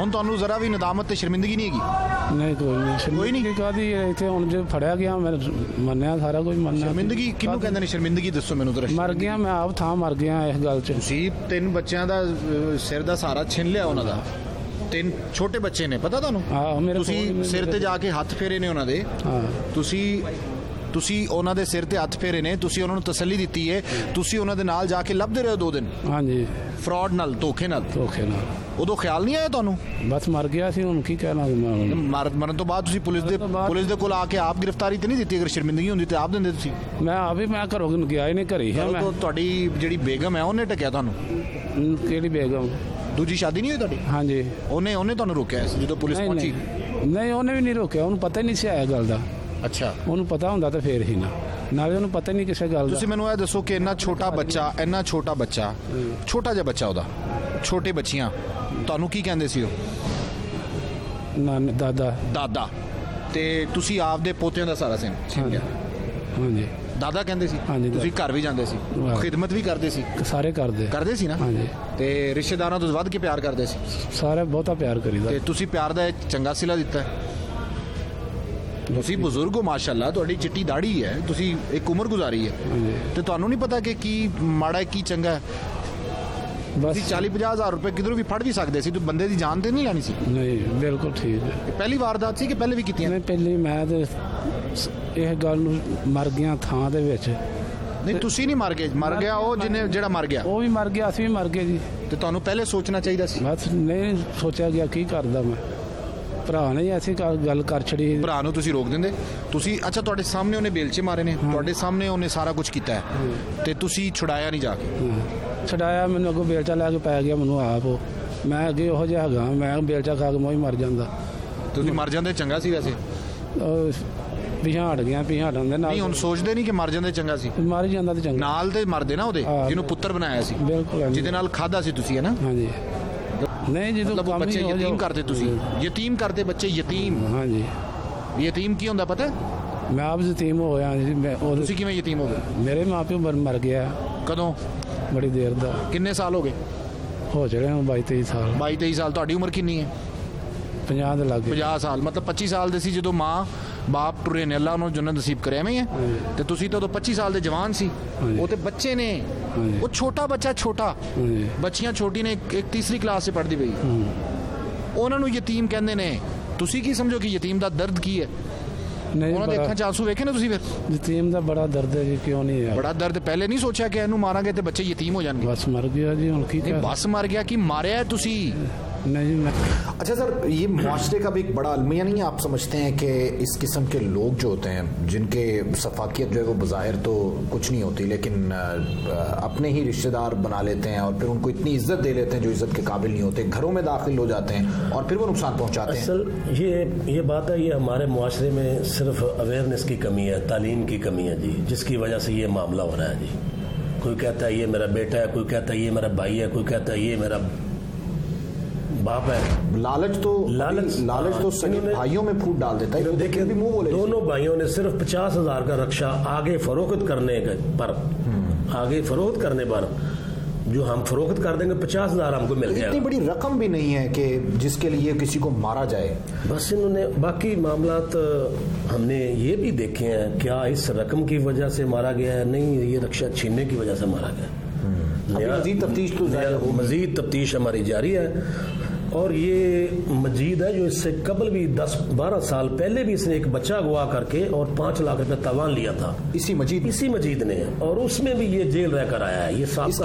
ਹੁਣ ਤੁਹਾਨੂੰ ਜ਼ਰਾ ਵੀ ਨਦਾਮਤ ਤੇ ਸ਼ਰਮਿੰਦਗੀ ਨਹੀਂ ਹੈਗੀ? ਨਹੀਂ ਕੋਈ ਨਹੀਂ। ਕੋਈ ਨਹੀਂ? ਕਾਦੀ ਇੱਥੇ ਹੁਣ ਜੇ ਫੜਿਆ ਗਿਆ ਮੈਂ ਮੰਨਿਆ ਸਾਰਾ ਕੁਝ ਮੰਨਿਆ। ਸ਼ਰਮਿੰਦਗੀ ਕਿਹਨੂੰ ਕਹਿੰਦੇ? ਨੇ ਸ਼ਰਮਿੰਦਗੀ? ਦੱਸੋ ਮੈਨੂੰ ਜ਼ਰਾ ਮਰ ਗਿਆ ਮੈਂ ਆਪ ਥਾਂ ਮਰ ਗਿਆ ਇਸ ਗੱਲ 'ਚ। ਤੁਸੀਂ ਤਿੰਨ ਬੱਚਿਆਂ ਦਾ ਅਹ, ਸਿਰ ਦਾ ਸਹਾਰਾ ਛਿਨ ਲਿਆ ਉਹਨਾਂ ਦਾ? ਤਿੰਨ ਛੋਟੇ ਬੱਚੇ ਨੇ ਪਤਾ ਤੁਹਾਨੂੰ? ਆਹ ਮੇਰੇ ਕੋਲ ਤੁਸੀਂ ਸਿਰ ਤੇ ਜਾ ਕੇ ਹੱਥ ਫੇਰੇ ਨੇ ਉਹਨਾਂ ਦੇ। ਹਾਂ। ਤੁਸੀਂ ਤੁਸੀਂ ਉਹਨਾਂ ਦੇ ਸਿਰ ਤੇ ਹੱਥ ਫੇਰੇ ਨੇ ਤੁਸੀਂ ਉਹਨਾਂ ਨੂੰ ਤਸੱਲੀ ਦਿੱਤੀ ਹੈ ਤੁਸੀਂ ਉਹਨਾਂ ਦੇ ਨਾਲ ਜਾ ਕੇ ਲੱਭਦੇ ਰਹੇ ਦੋ ਦਿਨ। ਹਾਂਜੀ। ਫਰਾਡ ਨਾਲ ਧੋਖੇ ਨਾਲ। ਧੋਖੇ ਨਾਲ। ਉਦੋਂ ਖਿਆਲ ਨਹੀਂ ਆਇਆ ਤੁਹਾਨੂੰ? ਬਸ ਮਰ ਗਿਆ ਸੀ ਹੁਣ ਕੀ ਕਹਿਣਾ ਸੀ ਮੈਂ? ਮਰ- ਮਰਨ ਤੋਂ ਬਾਅਦ ਤੁਸੀਂ ਪੁਲਿਸ ਦੇ ਪੁਲਿਸ ਦੇ ਕੋਲ ਆ ਕੇ ਆਪ ਗ੍ਰਿਫਤਾਰੀ ਤੇ ਨਹੀਂ ਦਿੱਤੀ? ਅਗਰ ਸ਼ਰਮਿੰਦਗੀ ਹੁੰਦੀ ਤੇ ਆਪ ਦਿੰਦੇ ਤੁਸੀਂ? ਮੈਂ ਆਪ ਹੀ ਮੈਂ ਘਰੋਂ ਗਿਆ ਹੀ ਨਹੀਂ ਘਰੇ ਹੀ ਮੈਂ। ਤੁਹਾਡੀ ਜਿਹੜੀ ਬੇਗਮ ਹੈ ਉਹਨੇ ਟਕਿਆ ਤੁਹਾਨੂੰ? ਕਿਹੜੀ ਬੇਗਮ? ਦੂਜੀ ਸ਼ਾਦੀ ਨਹੀਂ ਹੋਈ ਤੁਹਾਡੀ? ਹਾਂਜੀ। ਉਹਨੇ ਉਹਨੇ ਤੁਹਾਨੂੰ ਰੋਕਿਆ ਜਦੋਂ ਪੁਲਿਸ ਪਹੁੰਚੀ? ਨਹੀਂ ਉਹਨੇ ਵੀ ਨਹੀਂ ਰੋਕਿਆ ਉਹਨੂੰ ਪਤਾ ਹੀ ਨਹੀਂ ਸੀ ਆਇਆ ਗੱਲ ਦਾ। ਅੱਛਾ। ਉਹਨੂੰ ਪਤਾ ਹੁੰਦਾ ਤਾਂ ਫੇਰ ਹੀ ਨਾ। ਨਾਲੇ ਉਹਨੂੰ ਪਤਾ ਨਹੀਂ ਕਿਸੇ ਗੱਲ ਦਾ। ਤੁਸੀਂ ਮੈਨੂੰ ਇਹ ਦੱਸੋ ਕਿ ਇੰਨਾ ਛੋਟਾ ਬੱਚਾ ਇੰਨਾ ਛੋਟਾ ਬੱਚਾ ਛੋਟਾ ਜਿਹਾ ਬੱਚਾ ਉਹਦਾ ਛੋਟੇ ਬੱਚੀਆਂ ਤੁਹਾਨੂੰ ਕੀ ਕਹਿੰਦੇ ਸੀ ਉਹ? ਨਾਨ ਦਾਦਾ। ਦਾਦਾ। ਤੇ ਤੁਸੀਂ ਆਪਦੇ ਪੋਤਿਆਂ ਦਾ ਸਾਰਾ ਸਿੰਘ ਹਾਂਜੀ। ਹਾਂਜੀ। ਦਾਦਾ ਕਹਿੰਦੇ ਸੀ? ਹਾਂਜੀ, ਤੁਸੀਂ ਘਰ ਵੀ ਜਾਂਦੇ ਸੀ? ਵਾਹ। ਖਿਦਮਤ ਵੀ ਕਰਦੇ ਸੀ? ਸਾਰੇ ਕਰਦੇ। ਕਰਦੇ ਸੀ ਨਾ? ਹਾਂਜੀ। ਤੇ ਰਿਸ਼ਤੇਦਾਰਾਂ ਤੋਂ ਵੱਧ ਕੇ ਪਿਆਰ ਕਰਦੇ ਸੀ? ਸਾਰੇ ਬਹੁਤਾ ਪਿਆਰ ਕਰੀਦਾ। ਤੇ ਤੁਸੀਂ ਪਿਆਰ ਦਾ ਚੰਗਾ ਸਿਲਾ ਦਿੱਤਾ। ਹੈ। ਤੁਸੀਂ ਬਜ਼ੁਰਗ ਹੋ ਮਾਸ਼ਾਅੱਲਾ ਤੁਹਾਡੀ ਚਿੱਟੀ ਦਾੜੀ ਹੈ ਤੁਸੀਂ ਇੱਕ ਉਮਰ ਗੁਜ਼ਾਰੀ ਹੈ। ਤੇ ਤੁਹਾਨੂੰ ਨਹੀਂ ਪਤਾ ਕਿ ਕੀ ਮਾੜਾ ਹੈ ਕੀ ਚੰਗਾ ਬਸ। ਤੁਸੀਂ 40 50 ਹਜ਼ਾਰ ਰੁਪਏ ਕਿਧਰੋਂ ਵੀ ਫੜ ਵੀ ਸਕਦੇ ਸੀ ਤੇ ਬੰਦੇ ਦੀ ਜਾਨ ਤੇ ਨਹੀਂ ਲੈਣੀ ਸੀ? ਨਹੀਂ ਬਿਲਕੁਲ ਠੀਕ ਹੈ। ਪਹਿਲੀ ਵਾਰਦਾਤ ਸੀ ਕਿ ਪਹਿਲੇ ਵੀ ਕੀਤੀਆਂ? ਨਹੀਂ ਪਹਿਲੀ ਮੈਂ ਤੇ ਇਹ ਗੱਲ ਨੂੰ ਮਰ ਗਿਆ ਥਾਂ ਦੇ ਵਿੱਚ। ਨਹੀਂ ਤੁਸੀਂ ਨਹੀਂ ਮਰ ਗਏ ਮਰ ਗਿਆ ਉਹ ਜਿਹਨੇ ਜਿਹੜਾ ਮਰ ਗਿਆ। ਉਹ ਵੀ ਮਰ ਗਿਆ ਅਸੀਂ ਵੀ ਮਰ ਗਏ ਜੀ। ਤੇ ਤੁਹਾਨੂੰ ਪਹਿਲੇ ਸੋਚਣਾ ਚਾਹੀਦਾ ਸੀ? ਬਸ ਨਹੀਂ ਸੋਚਿਆ ਗਿਆ ਕੀ ਕਰਦਾ ਮੈਂ? ਭਰਾ ਨੇ ਐਸੀ ਗੱਲ ਗੱਲ ਕਰ ਛੜੀ ਭਰਾ ਨੂੰ ਤੁਸੀਂ ਰੋਕ ਦਿੰਦੇ? ਤੁਸੀਂ ਅੱਛਾ ਤੁਹਾਡੇ ਸਾਹਮਣੇ ਉਹਨੇ ਬੇਲਚੇ ਮਾਰੇ ਨੇ। ਤੁਹਾਡੇ ਸਾਹਮਣੇ ਉਹਨੇ ਸਾਰਾ ਕੁਝ ਕੀਤਾ ਹੈ। ਤੇ ਤੁਸੀਂ ਛੁਡਾਇਆ ਨਹੀਂ ਜਾ ਕੇ। ਛਡਾਇਆ ਮੈਨੂੰ ਅੱਗੋਂ ਬੇਲਚਾ ਲੈ ਕੇ ਪੈ ਗਿਆ ਮੈਨੂੰ ਆਪ ਉਹ। ਮੈਂ ਅੱਗੇ ਉਹੋ ਜਿਹਾ ਹੈਗਾ ਮੈਂ ਬੇਲਚਾ ਖਾ ਕੇ ਮੈਂ ਹੀ ਮਰ ਜਾਂਦਾ। ਤੁਸੀਂ ਮਰ ਜਾਂਦੇ ਚੰਗਾ ਸੀ ਵੈਸੇ? ਉਹ ਪਿਛਾਂ ਹਟ ਗਿਆ ਪਿਛਾਂ ਹਟਣ ਦੇ ਨਾਲ। ਨਹੀਂ ਹੁਣ ਸੋਚਦੇ ਨਹੀਂ ਕਿ ਮਰ ਜਾਂਦੇ ਚੰਗਾ ਸੀ? ਮਰ ਹੀ ਜਾਂਦਾ ਤੇ ਚੰਗਾ। ਨਾਲ ਤੇ ਮਰਦੇ ਨਾ ਉਹਦੇ ਹਾਂ। ਜਿਹਨੂੰ ਪੁੱਤਰ ਬਣਾਇਆ ਸੀ। ਬਿਲਕੁਲ ਹਾਂਜੀ। ਜਿਹਦੇ ਨਾਲ ਖਾਦਾ ਸੀ ਤੁਸੀਂ ਹੈ ਨਾ? ਹਾਂਜੀ। ਨਹੀਂ ਜਦੋਂ ਮਤਲਬ ਉਹ ਕੰਮ ਹੀ ਬੱਚੇ ਹੋ ਯਤੀਮ ਜਾਓ- ਕਰਦੇ ਤੁਸੀਂ। ਯਤੀਮ ਕਰਦੇ ਬੱਚੇ ਯਤੀਮ। ਹਾਂਜੀ। ਯਤੀਮ ਕੀ ਹੁੰਦਾ ਪਤਾ? ਹੈ? ਮੈਂ ਆਪ ਯਤੀਮ ਹੋਇਆ ਜੀ ਮੈਂ ਉਹ ਤੁਸੀਂ ਕਿਵੇਂ ਯਤੀਮ ਹੋ ਗਏ? ਮੇਰੇ ਮਾਪਿਓ ਮਰ ਮਰ ਗਿਆ। ਕਦੋਂ? ਬੜੀ ਦੇਰ ਦਾ। ਕਿੰਨੇ ਸਾਲ ਹੋ ਗਏ? ਹੋ ਚੜੇ ਹੁਣ 22 23 ਸਾਲ। 22 23 ਸਾਲ। ਤੁਹਾਡੀ ਉਮਰ ਕਿੰਨੀ ਹੈ? 50 ਦੇ ਲੱਗੇ। 50 ਸਾਲ। ਮਤਲਬ 25 ਸਾਲ ਦੇ ਸੀ ਜਦੋਂ ਮਾਂ ਬਾਪ ਟੁਰੇ ਨੇ ਅੱਲਾ ਉਹਨੂੰ ਜੰਨਤ ਨਸੀਬ ਕਰਿਆ ਹੈ ਤੇ ਤੁਸੀਂ ਤਾਂ ਉਦੋਂ 25 ਸਾਲ ਦੇ ਜਵਾਨ ਸੀ। ਉਹ ਤੇ ਬੱਚੇ ਨੇ। ਉਹ ਛੋਟਾ ਬੱਚਾ ਛੋਟਾ। ਬੱਚੀਆਂ ਛੋਟੀ ਨੇ ਇੱਕ ਤੀਸਰੀ ਕਲਾਸ 'ਚ ਪੜ੍ਹਦੀ ਪਈ। ਉਹਨਾਂ ਨੂੰ ਯਤੀਮ ਕਹਿੰਦੇ ਨੇ। ਤੁਸੀਂ ਕੀ ਸਮਝੋ ਕਿ ਯਤੀਮ ਦਾ ਦਰਦ ਕੀ ਹੈ? ਨਹੀਂ ਉਹਨਾਂ ਦੇ ਅੱਖਾਂ 'ਚ ਆਂਸੂ ਵੇਖੇ ਨੇ ਤੁਸੀਂ ਫਿਰ? ਯਤੀਮ ਦਾ ਬੜਾ ਦਰਦ ਹੈ ਜੀ ਕਿਉਂ ਨਹੀਂ ਹੈ ਬੜਾ ਦਰਦ ਪਹਿਲੇ ਨਹੀਂ ਸੋਚਿਆ ਕਿ ਇਹਨੂੰ ਮਾਰਾਂਗੇ ਤੇ ਬੱਚੇ ਯਤੀਮ ਹੋ ਜਾਣਗੇ। ਬਸ ਮਰ ਗਿਆ ਜੀ ਹੁਣ ਕੀ ਕਰ? ਬਸ ਮਰ ਗਿਆ ਕਿ ਮਾਰਿਆ نہیں اچھا سر یہ معاشرے کا بھی ایک بڑا المیہ نہیں آپ سمجھتے ہیں کہ اس قسم کے لوگ جو ہوتے ہیں جن کے صفاقیت جو ہے وہ بظاہر تو کچھ نہیں ہوتی لیکن اپنے ہی رشتہ دار بنا لیتے ہیں اور پھر ان کو اتنی عزت دے لیتے ہیں جو عزت کے قابل نہیں ہوتے گھروں میں داخل ہو جاتے ہیں اور پھر وہ نقصان پہنچاتے ہیں۔ اصل یہ یہ بات ہے یہ ہمارے معاشرے میں صرف اویئرنیس کی کمی ہے تعلیم کی کمی ہے جی جس کی وجہ سے یہ معاملہ ہو رہا ہے جی۔ کوئی کہتا ہے یہ میرا بیٹا ہے کوئی کہتا ہے یہ میرا بھائی ہے کوئی کہتا ہے یہ میرا باپ ہے۔ لالچ تو لالچ۔ لالچ تو سگے بھائیوں میں پھوٹ ڈال دیتا ہے۔ دیکھیں بھی منہ بولے دونوں بھائیوں نے صرف پچاس ہزار کا رکشہ آگے فروخت کرنے پر آگے فروخت کرنے پر جو ہم فروخت کر دیں گے پچاس ہزار ہم کو مل گیا۔ اتنی بڑی رقم بھی نہیں ہے کہ جس کے لیے کسی کو مارا جائے۔ بس انہوں نے باقی معاملات ہم نے یہ بھی دیکھے ہیں کیا اس رقم کی وجہ سے مارا گیا ہے؟ نہیں یہ رکشہ چھیننے کی وجہ سے مارا گیا۔ ہے مزید تفتیش تو مزید تفتیش ہماری جاری ہے۔ اور یہ مجید ہے جو اس سے قبل بھی دس بارہ سال پہلے بھی اس نے ایک بچہ گوا کر کے اور پانچ لاکھ روپے تاوان لیا تھا۔ اسی مجید۔ اسی مجید نے۔ اور اس میں بھی یہ جیل رہ کر آیا ہے۔ یہ سابقہ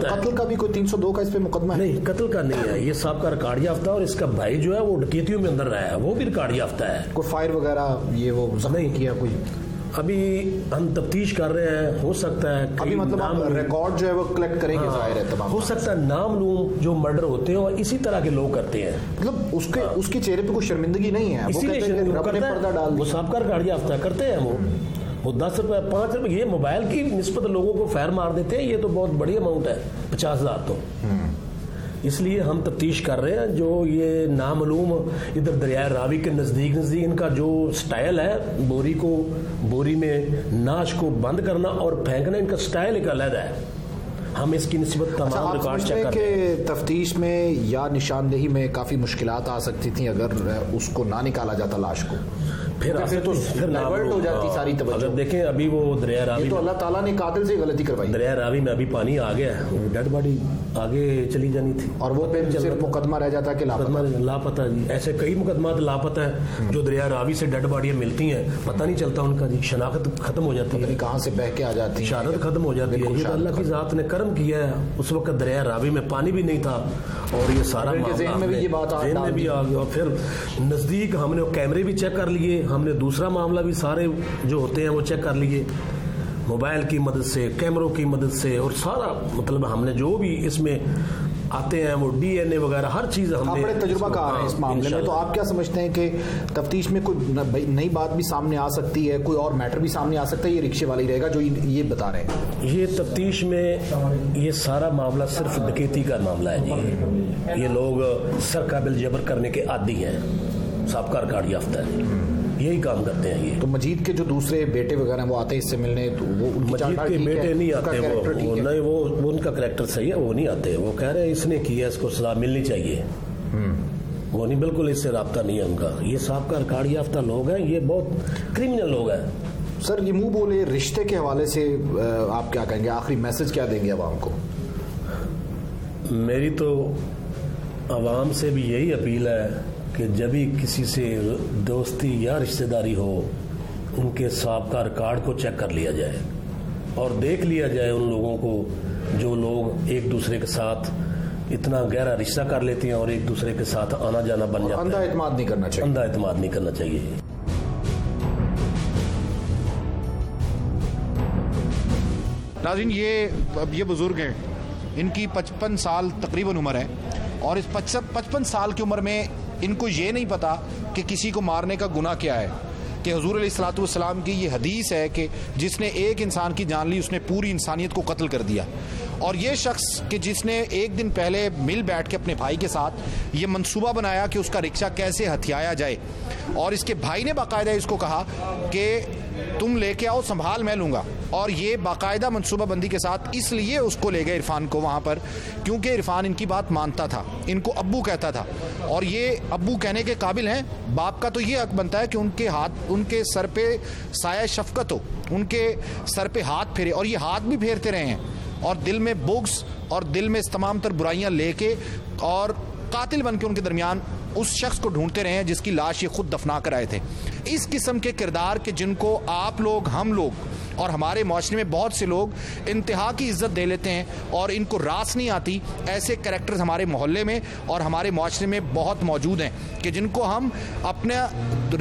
قتل کا بھی کوئی تین سو دو کا اس پہ مقدمہ ہے؟ نہیں قتل کا نہیں ہے۔ یہ سابقہ ریکارڈ یافتہ اور اس کا بھائی جو ہے وہ ڈکیتیوں میں اندر رہا ہے۔ وہ بھی ریکارڈ یافتہ ہے۔ کوئی فائر وغیرہ یہ وہ زمین کیا کوئی؟ ابھی ہم تفتیش کر رہے ہیں ہو سکتا ہے ابھی مطلب آپ ریکارڈ جو ہے وہ کلیکٹ کریں گے ہاں، ظاہر ہے تمام۔ ہو سکتا ہے نام لوم جو مرڈر ہوتے ہیں اور اسی طرح کے لوگ کرتے ہیں۔ مطلب اس کے ہاں۔ اس کے چہرے پہ کوئی شرمندگی نہیں ہے۔ اسی لیے وہ سابقہ گاڑی یافتہ کرتے ہیں وہ۔ وہ دس روپے پانچ روپے یہ موبائل کی نسبت لوگوں کو فیر مار دیتے ہیں یہ تو بہت بڑی اماؤنٹ ہے پچاس ہزار تو۔ اس لیے ہم تفتیش کر رہے ہیں جو یہ نامعلوم ادھر دریائے راوی کے نزدیک نزدیک ان کا جو سٹائل ہے بوری کو بوری میں ناش کو بند کرنا اور پھینکنا ان کا سٹائل ایک علیحدہ ہے۔ ہم اس کی نسبت اچھا، تمام ریکارڈ چیک کرتے ہیں۔ تفتیش میں یا نشاندہی میں کافی مشکلات آ سکتی تھیں اگر اس کو نہ نکالا جاتا لاش کو؟ پھر پھر ہو جاتی ساری ہاں۔ توجہ۔ اگر دیکھیں ابھی وہ دریا راوی تو اللہ تعالیٰ نے قاتل سے غلطی کروائی۔ دریا راوی میں ابھی پانی آ گیا ہے۔ ڈیڈ باڈی آگے چلی جانی تھی۔ اور وہ پھر صرف مقدمہ رہ جاتا ہے کہ لاپتہ۔ لاپتہ جی۔ ایسے کئی مقدمات لاپتہ ہیں جو دریا راوی سے ڈیڈ باڈیاں ملتی ہیں۔ پتہ نہیں چلتا ان کا جی۔ شناخت ختم ہو جاتی ہے۔ کہاں سے بہ کے آ جاتی ہے۔ شہادت ختم ہو جاتی ہے۔ اللہ کی ذات نے کرم کیا ہے۔ اس وقت دریا راوی میں پانی بھی نہیں تھا۔ اور یہ سارا معاملہ ذہن میں بھی یہ بات آ گئی اور پھر نزدیک ہم نے کیمرے بھی چیک کر لیے۔ ہم نے دوسرا معاملہ بھی سارے جو ہوتے ہیں وہ چیک کر لیے۔ موبائل کی مدد سے کیمروں کی مدد سے اور سارا مطلب ہم نے جو بھی اس میں آتے ہیں وہ ڈی این اے وغیرہ ہر چیز ہم نے بڑے تجربہ کار ہے ہاں، اس معاملے میں۔ تو آپ کیا سمجھتے ہیں کہ تفتیش میں کوئی نئی بات بھی سامنے آ سکتی ہے؟ کوئی اور میٹر بھی سامنے آ سکتا ہے؟ یہ رکشے والی رہے گا جو یہ بتا رہے ہیں۔ یہ تفتیش میں یہ سارا معاملہ صرف ڈکیتی کا معاملہ ہے جی۔ یہ لوگ سر قابل جبر کرنے کے عادی ہیں۔ سابقہ ریکارڈ یافتہ ہے۔ یہی کام کرتے ہیں یہ۔ تو مجید کے جو دوسرے بیٹے وغیرہ وہ آتے ہیں اس سے ملنے تو وہ مجید کے بیٹے نہیں آتے وہ نہیں وہ ان کا کریکٹر صحیح ہے وہ نہیں آتے۔ وہ کہہ رہے ہیں اس نے کیا اس کو سزا ملنی چاہیے۔ وہ نہیں بالکل اس سے رابطہ نہیں ہے ان کا۔ یہ صاحب کا رکاڑ یافتہ لوگ ہیں یہ بہت کرمنل لوگ ہیں۔ سر یہ منہ بولے رشتے کے حوالے سے آپ کیا کہیں گے؟ آخری میسج کیا دیں گے عوام کو؟ میری تو عوام سے بھی یہی اپیل ہے کہ جب ہی کسی سے دوستی یا رشتہ داری ہو ان کے سابقہ ریکارڈ کو چیک کر لیا جائے اور دیکھ لیا جائے ان لوگوں کو جو لوگ ایک دوسرے کے ساتھ اتنا گہرا رشتہ کر لیتے ہیں اور ایک دوسرے کے ساتھ آنا جانا بن جاتا ہے۔ اندھا اعتماد نہیں کرنا چاہیے۔ اندھا اعتماد نہیں کرنا چاہیے۔ ناظرین یہ اب یہ بزرگ ہیں ان کی پچپن سال تقریباً عمر ہے اور اس پچپن سال کی عمر میں ان کو یہ نہیں پتا کہ کسی کو مارنے کا گناہ کیا ہے کہ حضور علیہ السلاۃ والسلام کی یہ حدیث ہے کہ جس نے ایک انسان کی جان لی، اس نے پوری انسانیت کو قتل کر دیا۔ اور یہ شخص کہ جس نے ایک دن پہلے مل بیٹھ کے اپنے بھائی کے ساتھ یہ منصوبہ بنایا کہ اس کا رکشہ کیسے ہتھیایا جائے۔ اور اس کے بھائی نے باقاعدہ اس کو کہا کہ تم لے کے آؤ، سنبھال میں لوں گا۔ اور یہ باقاعدہ منصوبہ بندی کے ساتھ اس لیے اس کو لے گئے عرفان کو وہاں پر، کیونکہ عرفان ان کی بات مانتا تھا، ان کو ابو کہتا تھا۔ اور یہ ابو کہنے کے قابل ہیں، باپ کا تو یہ حق بنتا ہے کہ ان کے ہاتھ، ان کے سر پہ سایہ شفقت ہو، ان کے سر پہ ہاتھ پھیرے، اور یہ ہاتھ بھی پھیرتے رہے ہیں۔ اور دل میں بگس اور دل میں اس تمام تر برائیاں لے کے اور قاتل بن کے ان کے درمیان اس شخص کو ڈھونڈتے رہے ہیں جس کی لاش یہ خود دفنا کر آئے تھے۔ اس قسم کے کردار کے جن کو آپ لوگ، ہم لوگ اور ہمارے معاشرے میں بہت سے لوگ انتہا کی عزت دے لیتے ہیں اور ان کو راس نہیں آتی ایسے کریکٹرز ہمارے محلے میں اور ہمارے معاشرے میں بہت موجود ہیں کہ جن کو ہم اپنے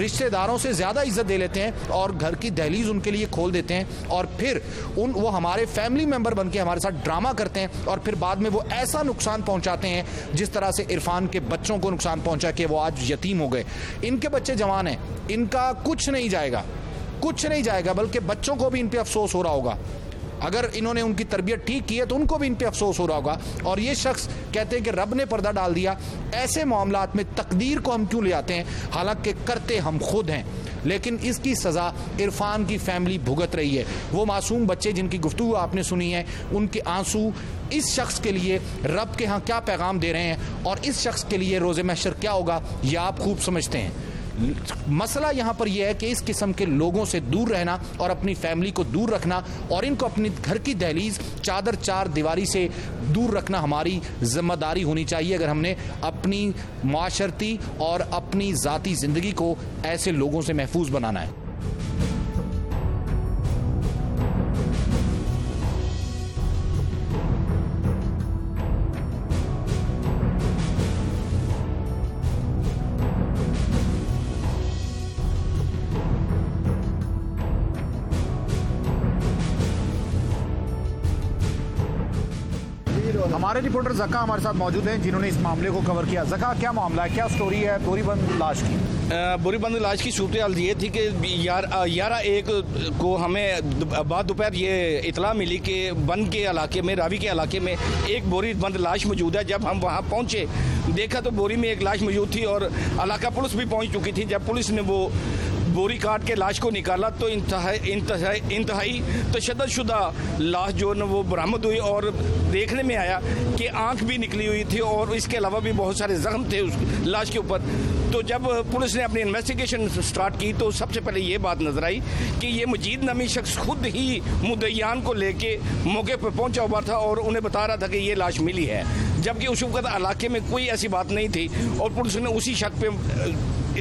رشتہ داروں سے زیادہ عزت دے لیتے ہیں اور گھر کی دہلیز ان کے لیے کھول دیتے ہیں اور پھر ان وہ ہمارے فیملی ممبر بن کے ہمارے ساتھ ڈرامہ کرتے ہیں اور پھر بعد میں وہ ایسا نقصان پہنچاتے ہیں جس طرح سے عرفان کے بچوں کو نقصان پہنچا کہ وہ آج یتیم ہو گئے۔ ان کے بچے جوان ہیں، ان کا کچھ نہیں جائے گا۔ کچھ نہیں جائے گا، بلکہ بچوں کو بھی ان پہ افسوس ہو رہا ہوگا۔ اگر انہوں نے ان کی تربیت ٹھیک کی ہے تو ان کو بھی ان پہ افسوس ہو رہا ہوگا۔ اور یہ شخص کہتے ہیں کہ رب نے پردہ ڈال دیا۔ ایسے معاملات میں تقدیر کو ہم کیوں لے آتے ہیں؟ حالانکہ کرتے ہم خود ہیں، لیکن اس کی سزا عرفان کی فیملی بھگت رہی ہے۔ وہ معصوم بچے جن کی گفتگو آپ نے سنی ہے، ان کے آنسو اس شخص کے لیے رب کے ہاں کیا پیغام دے رہے ہیں؟ اور اس شخص کے لیے روز محشر کیا ہوگا؟ یہ آپ خوب سمجھتے ہیں۔ مسئلہ یہاں پر یہ ہے کہ اس قسم کے لوگوں سے دور رہنا اور اپنی فیملی کو دور رکھنا اور ان کو اپنی گھر کی دہلیز چادر چار دیواری سے دور رکھنا ہماری ذمہ داری ہونی چاہیے اگر ہم نے اپنی معاشرتی اور اپنی ذاتی زندگی کو ایسے لوگوں سے محفوظ بنانا ہے۔ ہمارے رپورٹر زکا ہمارے ساتھ موجود ہیں، جنہوں نے اس معاملے کو کور کیا۔ زکا، کیا معاملہ ہے؟ کیا سٹوری ہے؟ بوری بند لاش کی۔ بوری بند لاش کی صورتحال یہ تھی کہ گیارہ ایک کو ہمیں بعد دوپہر یہ اطلاع ملی کہ بند کے علاقے میں، راوی کے علاقے میں ایک بوری بند لاش موجود ہے۔ جب ہم وہاں پہنچے، دیکھا تو بوری میں ایک لاش موجود تھی اور علاقہ پولیس بھی پہنچ چکی تھی۔ جب پولیس نے وہ بوری کاٹ کے لاش کو نکالا تو انتہائی انتہائی, انتہائی تشدد شدہ لاش جو نا وہ برآمد ہوئی اور دیکھنے میں آیا کہ آنکھ بھی نکلی ہوئی تھی اور اس کے علاوہ بھی بہت سارے زخم تھے اس لاش کے اوپر۔ تو جب پولیس نے اپنی انویسٹیگیشن سٹارٹ کی تو سب سے پہلے یہ بات نظر آئی کہ یہ مجید نامی شخص خود ہی مدیان کو لے کے موقع پہ پہنچا ہوا تھا اور انہیں بتا رہا تھا کہ یہ لاش ملی ہے۔ جبکہ اس وقت علاقے میں کوئی ایسی بات نہیں تھی اور پولیس نے اسی شک پہ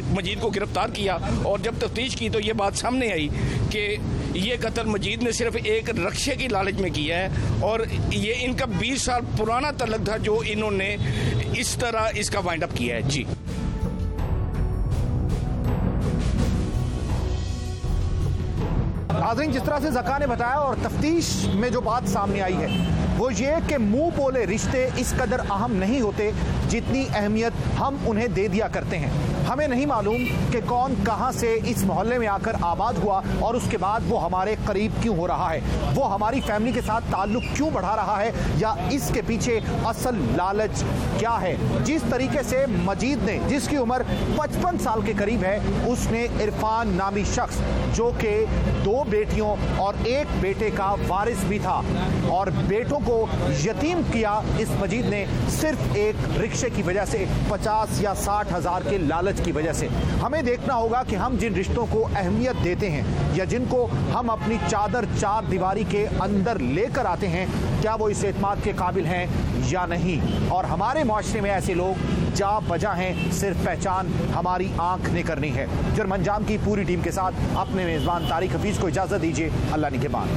مجید کو گرفتار کیا اور جب تفتیش کی تو یہ بات سامنے آئی کہ یہ قتل مجید نے صرف ایک رکشے کی لالچ میں کیا ہے اور یہ ان کا بیس سال پرانا تعلق تھا جو انہوں نے اس طرح اس کا وائنڈ اپ کیا ہے۔ جی۔ حاضرین، جس طرح سے زکا نے بتایا اور تفتیش میں جو بات سامنے آئی ہے، وہ یہ کہ منہ بولے رشتے اس قدر اہم نہیں ہوتے جتنی اہمیت ہم انہیں دے دیا کرتے ہیں۔ ہمیں نہیں معلوم کہ کون کہاں سے اس محلے میں آ کر آباد ہوا اور اس کے بعد وہ ہمارے قریب کیوں ہو رہا ہے۔ وہ ہماری فیملی کے ساتھ تعلق کیوں بڑھا رہا ہے یا اس کے پیچھے اصل لالچ کیا ہے؟ جس طریقے سے مجید نے، جس کی عمر پچپن سال کے قریب ہے، اس نے عرفان نامی شخص جو کہ دو بیٹیوں اور ایک بیٹے کا وارث بھی تھا اور بیٹوں کو یتیم کیا، اس مجید نے صرف ایک رکشے کی وجہ سے پچاس یا ساٹھ ہزار کے لالچ لالچ کی وجہ سے۔ ہمیں دیکھنا ہوگا کہ ہم جن رشتوں کو اہمیت دیتے ہیں یا جن کو ہم اپنی چادر چار دیواری کے اندر لے کر آتے ہیں، کیا وہ اس اعتماد کے قابل ہیں یا نہیں؟ اور ہمارے معاشرے میں ایسے لوگ جا بجا ہیں، صرف پہچان ہماری آنکھ نے کرنی ہے۔ جرمنجام کی پوری ٹیم کے ساتھ اپنے میزبان تاریخ حفیظ کو اجازت دیجیے اللہ نگہبان